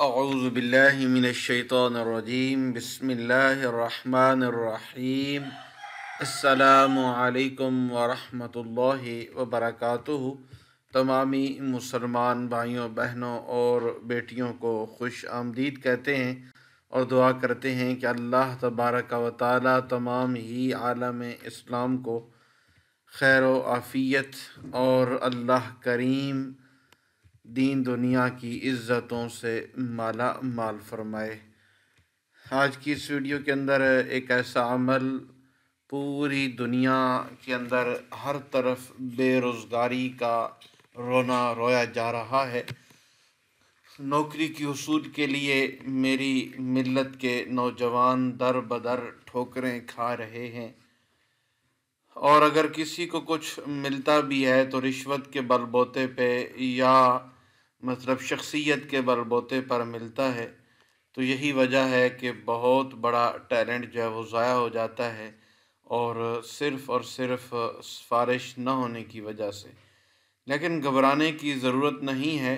अज़बिल्लिमिनशैतरजीम बसमीम अल्लाम वरहमतुल्लाहि वबरकातुहु तमामी मुसलमान भाइयों बहनों और बेटियों को खुश आमदीद कहते हैं और दुआ करते हैं कि अल्लाह तबारक व ताली तमाम ही आलम इस्लाम को खैर आफ़ियत और अल्लाह करीम दीन दुनिया की इज़्ज़तों से माला माल फरमाए। आज की इस वीडियो के अंदर एक ऐसा अमल पूरी दुनिया के अंदर हर तरफ़ बेरोज़गारी का रोना रोया जा रहा है। नौकरी की उसूल के लिए मेरी मिल्लत के नौजवान दर बदर ठोकरें खा रहे हैं। और अगर किसी को कुछ मिलता भी है तो रिश्वत के बलबोते पे या मतलब शख्सियत के बलबोते पर मिलता है तो यही वजह है कि बहुत बड़ा टैलेंट जो है वो ज़ाया हो जाता है और सिर्फ़ और सिर्फ़ सिफारिश न होने की वजह से। लेकिन घबराने की ज़रूरत नहीं है।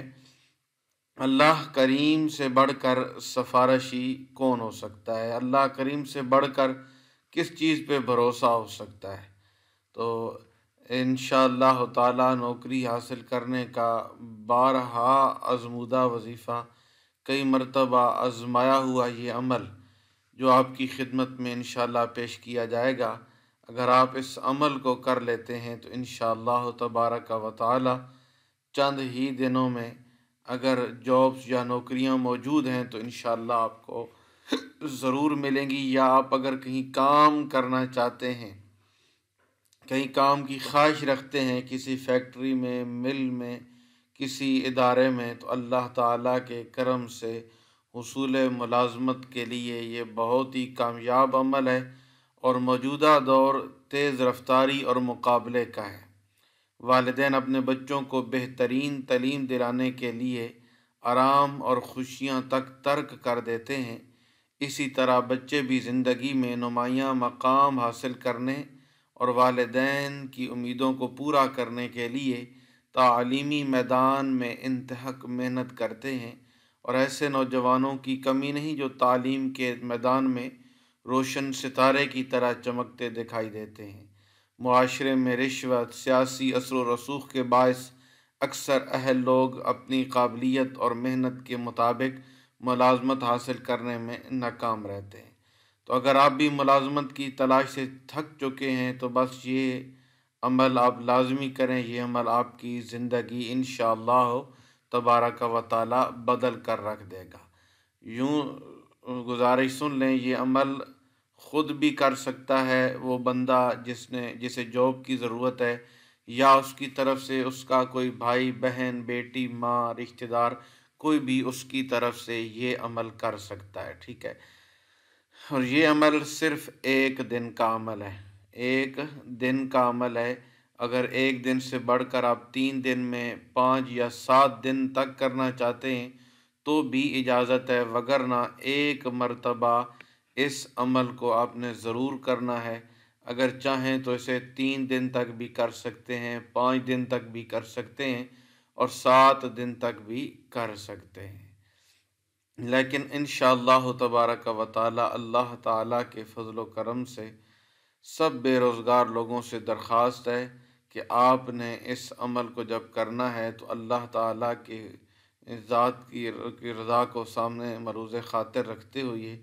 अल्लाह करीम से बढ़कर सफारशी कौन हो सकता है? अल्लाह करीम से बढ़कर किस चीज़ पे भरोसा हो सकता है? तो इन ताला नौकरी हासिल करने का बारहा आजमुदा वजीफ़ा, कई मरतबा आजमाया हुआ ये अमल जो आपकी खिदमत में इन पेश किया जाएगा। अगर आप इस अमल को कर लेते हैं तो इन तबारक व चंद ही दिनों में अगर जॉब्स या नौकरियाँ मौजूद हैं तो इन आपको ज़रूर मिलेंगी या आप अगर कहीं काम करना चाहते हैं कहीं काम की ख्वाहिश रखते हैं, किसी फैक्ट्री में मिल में, किसी इदारे में तो अल्लाह ताला के करम से, हसूल मुलाजमत के लिए ये बहुत ही कामयाब अमल है और मौजूदा दौर तेज़ रफ्तारी और मुकाबले का है। वालदेन अपने बच्चों को बेहतरीन तलीम दिलाने के लिए आराम और खुशियाँ तक तर्क कर देते हैं। इसी तरह बच्चे भी ज़िंदगी में नुमाया मकाम हासिल करने और वालदेन की उम्मीदों को पूरा करने के लिए तालीमी मैदान में इंतहक मेहनत करते हैं। और ऐसे नौजवानों की कमी नहीं जो तालीम के मैदान में रोशन सितारे की तरह चमकते दिखाई देते हैं। माशरे में रिश्वत, सियासी असर रसूख के बायस अक्सर अहल लोग अपनी काबिलियत और मेहनत के मुताबिक मुलाजमत हासिल करने में नाकाम रहते हैं। तो अगर आप भी मुलाजमत की तलाश से थक चुके हैं तो बस ये अमल आप लाजमी करें, ये अमल आपकी ज़िंदगी इन तबारक व ताली बदल कर रख देगा। यूँ गुजारिश सुन लें, ये अमल ख़ुद भी कर सकता है, वो बंदा जिसने, जिसे जॉब की ज़रूरत है, या उसकी तरफ़ से उसका कोई भाई, बहन, बेटी, माँ, रिश्तेदार, कोई भी उसकी तरफ़ से ये अमल कर सकता है, ठीक है? और ये अमल सिर्फ़ एक दिन का अमल है। एक दिन का अमल है। अगर एक दिन से बढ़कर आप तीन दिन में पाँच या सात दिन तक करना चाहते हैं तो भी इजाज़त है। वगरना एक मरतबा इस अमल को आपने ज़रूर करना है। अगर चाहें तो इसे तीन दिन तक भी कर सकते हैं, पाँच दिन तक भी कर सकते हैं और सात दिन तक भी कर सकते हैं। लेकिन इन तबारक व ताली अल्लाह ताला के फ़ज़ल करम से सब बेरोज़गार लोगों से दरख्वास्त है कि आपने इस अमल को जब करना है तो अल्लाह ताला के ज़ात की रज़ा को सामने मरूज़ ख़ातिर रखते हुए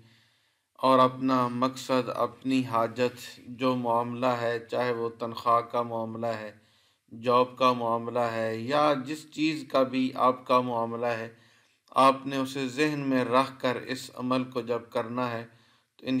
और अपना मकसद, अपनी हाजत, जो मामला है, चाहे वो तनख्वाह का मामला है, जॉब का मामला है या जिस चीज़ का भी आपका मामला है आपने उसे जहन में रख कर इस अमल को जब करना है तो इन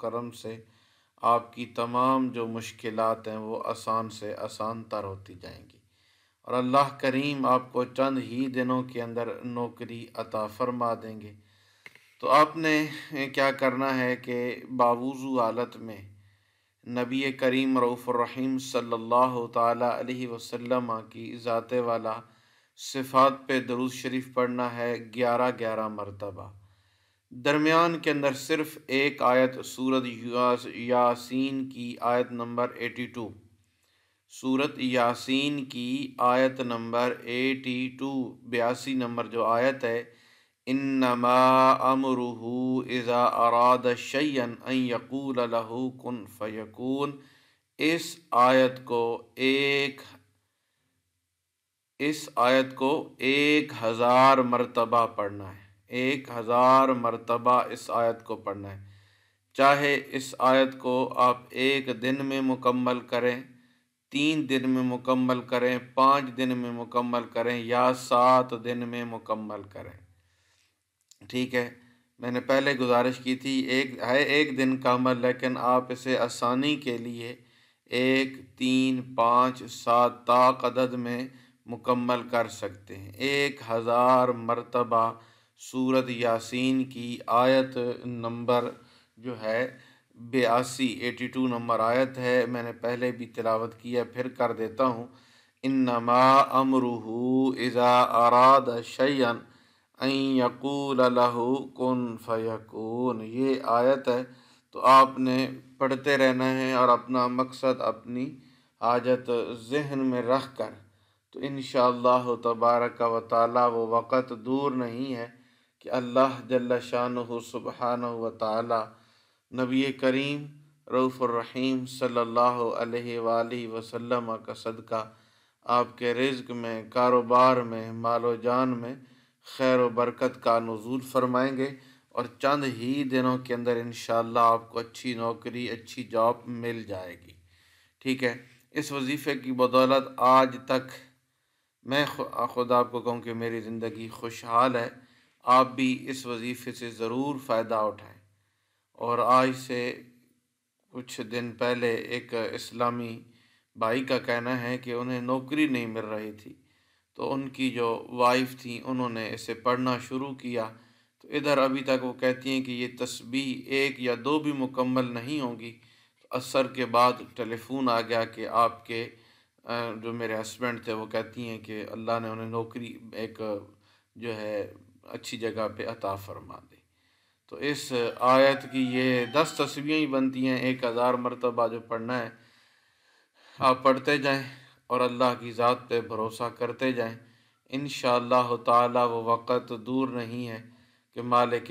करम से आपकी तमाम जो मुश्किल हैं, वो आसान से आसान तर होती जाएँगी। और अल्लाह करीम आपको चंद ही दिनों के अंदर नौकरी अता फरमा देंगे। तो आपने क्या करना है कि बावजू हालत में नबी करीम रऊफ़रहीम सल्लल्लाहु अलैहि वसल्लम की ज़ात वाला सिफ़ात पे दरूद शरीफ पढ़ना है ग्यारह ग्यारह मरतबा। दरमियान के अंदर सिर्फ़ एक आयत सूरत यासीन की आयत नंबर एटी टू। सूरत यासीन की आयत नंबर एटी टू, बयासी नंबर जो आयत है इन्नमा अमरुहु इज़ा अराद अन यकूल लहू कुन फ़यकून इस आयत को एक, इस आयत को एक हज़ार मरतबा पढ़ना है। एक हज़ार मरतबा इस आयत को पढ़ना है। चाहे इस आयत को आप एक दिन में मुकम्मल करें, तीन दिन में मुकम्मल करें, पाँच दिन में मुकम्मल करें या सात दिन में मुकम्मल करें। ठीक है। मैंने पहले गुजारिश की थी, एक, है एक दिन का अमल लेकिन आप इसे आसानी के लिए एक, तीन, पाँच, सात ताक अदद में मुकम्मल कर सकते हैं। एक हज़ार मरतबा सूरत यासीन की आयत नंबर जो है, बयासी एटी टू नंबर आयत है। मैंने पहले भी तिलावत किया, फिर कर देता हूँ। इन नमा अमरूहू इज़ा अराद शयन यकूल लहू कन फ़यकून। ये आयत है तो आपने पढ़ते रहना है और अपना मकसद अपनी हाजत जहन में रख कर तो इन तबारक व ताली वो वक़्त दूर नहीं है कि अल्लाह जल्ला शान सुबहान व ताली, नबी करीम रऊफ़ुर्रहीम सल्लल्लाहु अलैहि का सदका आपके रिज्क में, कारोबार में, मालो जान में खैर बरकत का नजूल फरमाएँगे और चंद ही दिनों के अंदर इन आपको अच्छी नौकरी, अच्छी जॉब मिल जाएगी। ठीक है, इस वजीफ़े की बदौलत आज तक मैं खुद आपको कहूँ कि मेरी ज़िंदगी खुशहाल है। आप भी इस वजीफ़े से ज़रूर फ़ायदा उठाएँ। और आज से कुछ दिन पहले एक इस्लामी भाई का कहना है कि उन्हें नौकरी नहीं मिल रही थी। तो उनकी जो वाइफ थी, उन्होंने इसे पढ़ना शुरू किया। तो इधर अभी तक वो कहती हैं कि ये तस्बीह एक या दो भी मुकम्मल नहीं होंगी। तो असर के बाद टेलीफोन आ गया कि आपके जो मेरे हस्बैंड थे, वो कहती हैं कि अल्लाह ने उन्हें नौकरी, एक, जो है, अच्छी जगह पे अता फरमा दी। तो इस आयत की ये दस तस्वीरें ही बनती हैं। एक हज़ार मरतबा जो पढ़ना है, आप पढ़ते जाएँ। और अल्लाह की ज़ात पे भरोसा करते जाएँ। इन ताला वो वक़्त दूर नहीं है कि मालिक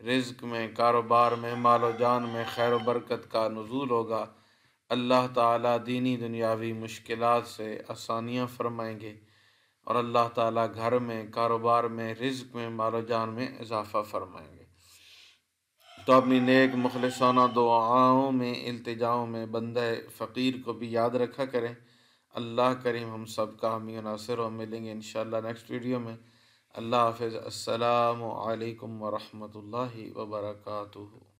रिज्क में, कारोबार में, मालो जान में खैर बरकत का नजूल होगा। अल्लाह ताला दीनी दुनियावी मुश्किल से आसानियाँ फरमाएँगे और अल्लाह ताला घर में, कारोबार में, रिज्क में, मालो जान में इजाफ़ा फरमाएँगे। तो अपनी नेक मुखलसाना दुआओं में, इल्तजाओं में बंद फ़कीर को भी याद रखा करें। अल्लाह करीम हम सब का हमी नासिर और मिलेंगे इन नेक्स्ट वीडियो में। अल्लाह हाफ़ अल्लाम वरहमल वर्का